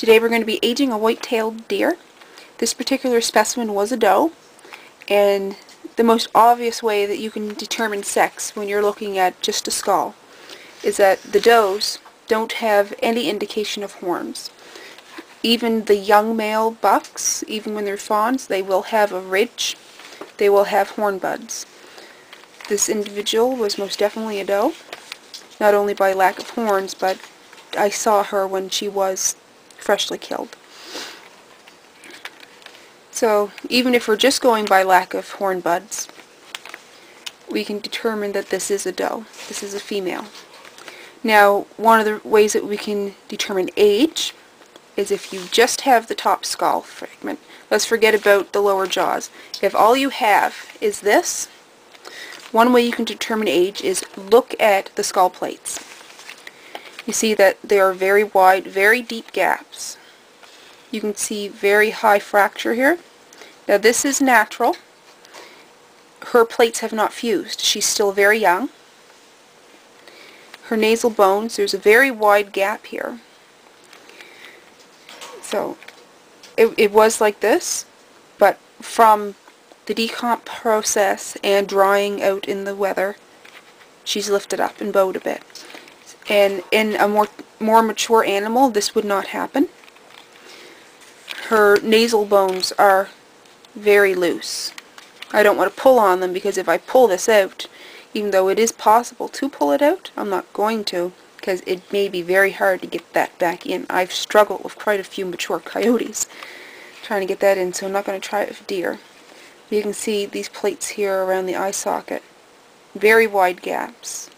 Today we're going to be aging a white-tailed deer. This particular specimen was a doe, and the most obvious way that you can determine sex when you're looking at just a skull is that the does don't have any indication of horns. Even the young male bucks, even when they're fawns, they will have a ridge. They will have horn buds. This individual was most definitely a doe, not only by lack of horns, but I saw her when she was freshly killed. So even if we're just going by lack of horn buds, we can determine that this is a doe. This is a female. Now, one of the ways that we can determine age is if you just have the top skull fragment. Let's forget about the lower jaws. If all you have is this, one way you can determine age is look at the skull plates. You see that there are very wide, very deep gaps. You can see very high fracture here. Now this is natural. Her plates have not fused. She's still very young. Her nasal bones, there's a very wide gap here. So it, it was like this, but from the decomp process and drying out in the weather, she's lifted up and bowed a bit. And in a more, more mature animal, this would not happen. Her nasal bones are very loose. I don't want to pull on them because if I pull this out, even though it is possible to pull it out, I'm not going to because it may be very hard to get that back in. I've struggled with quite a few mature coyotes trying to get that in, so I'm not going to try it with deer. You can see these plates here around the eye socket. Very wide gaps.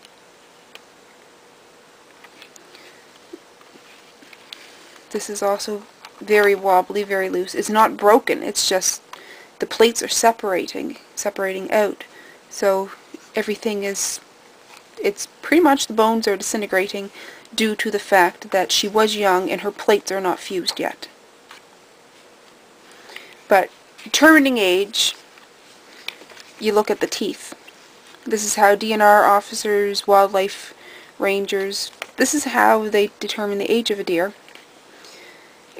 This is also very wobbly, very loose. It's not broken, it's just the plates are separating, separating out. So everything is, it's pretty much the bones are disintegrating due to the fact that she was young and her plates are not fused yet. But determining age you look at the teeth. This is how DNR officers, wildlife rangers, this is how they determine the age of a deer.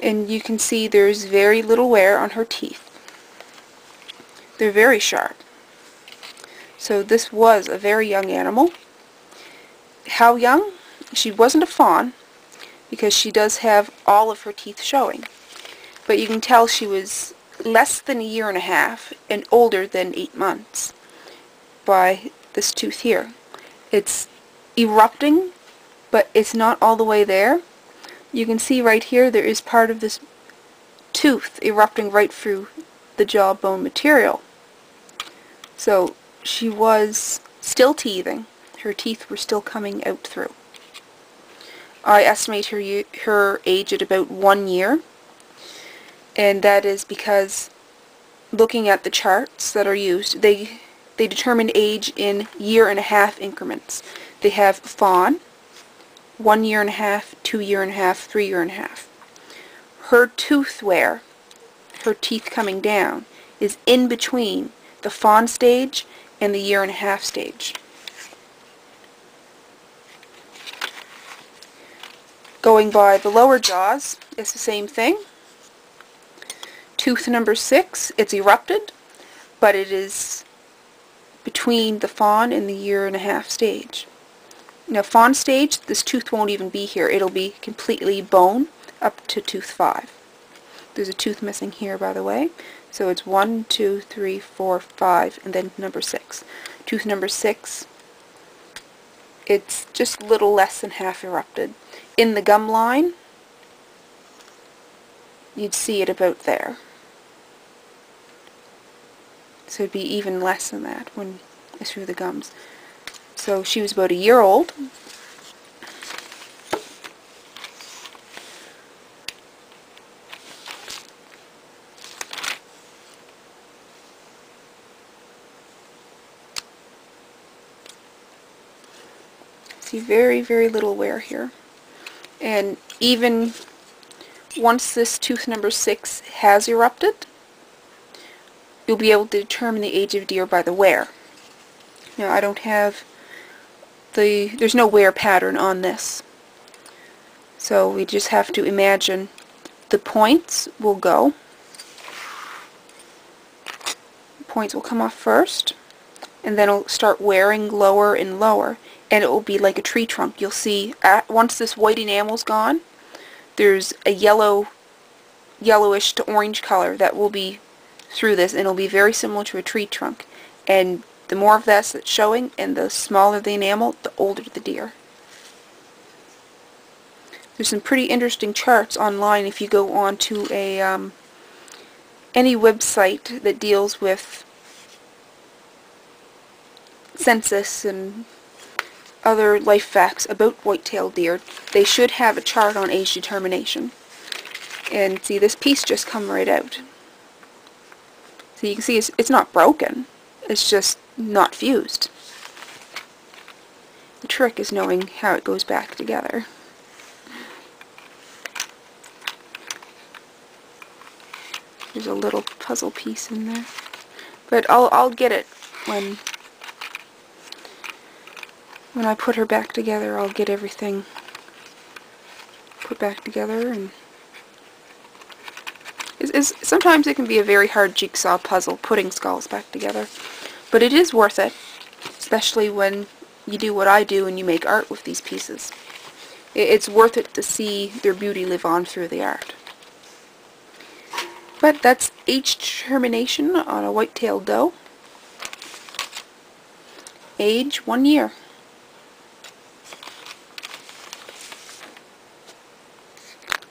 And you can see there's very little wear on her teeth. They're very sharp. So this was a very young animal. How young? She wasn't a fawn because she does have all of her teeth showing. But you can tell she was less than a year and a half and older than eight months by this tooth here. It's erupting, but it's not all the way there. You can see right here there is part of this tooth erupting right through the jawbone material. So she was still teething. Her teeth were still coming out through. I estimate her, her age at about one year and that is because looking at the charts that are used, they they determine age in year and a half increments. They have fawn, one year and a half, two year and a half, three year and a half. Her tooth wear, her teeth coming down, is in between the fawn stage and the year and a half stage. Going by the lower jaws, it's the same thing. Tooth number six, it's erupted, but it is between the fawn and the year and a half stage. Now fawn stage, this tooth won't even be here. It'll be completely bone up to tooth five. There's a tooth missing here, by the way. So it's one, two, three, four, five, and then number six. Tooth number six, it's just a little less than half erupted. In the gum line, you'd see it about there. So it'd be even less than that when I threw the gums. So she was about a year old. See very, very little wear here. And even once this tooth number six has erupted, you'll be able to determine the age of deer by the wear. Now I don't have the, there's no wear pattern on this. So we just have to imagine the points will go. Points will come off first, and then it'll start wearing lower and lower, and it will be like a tree trunk. You'll see, at, once this white enamel's gone, there's a yellow, yellowish to orange color that will be through this, and it'll be very similar to a tree trunk. And the more of that's that's showing, and the smaller the enamel, the older the deer. There's some pretty interesting charts online if you go on to a um, any website that deals with census and other life facts about white-tailed deer. They should have a chart on age determination. And see, this piece just come right out. So you can see it's, it's not broken. It's just not fused. The trick is knowing how it goes back together. There's a little puzzle piece in there. But I'll, I'll get it when when I put her back together. I'll get everything put back together and it's, it's, sometimes it can be a very hard jigsaw puzzle putting skulls back together. But it is worth it, especially when you do what I do and you make art with these pieces. It's worth it to see their beauty live on through the art. But that's age termination on a white-tailed doe. Age, one year.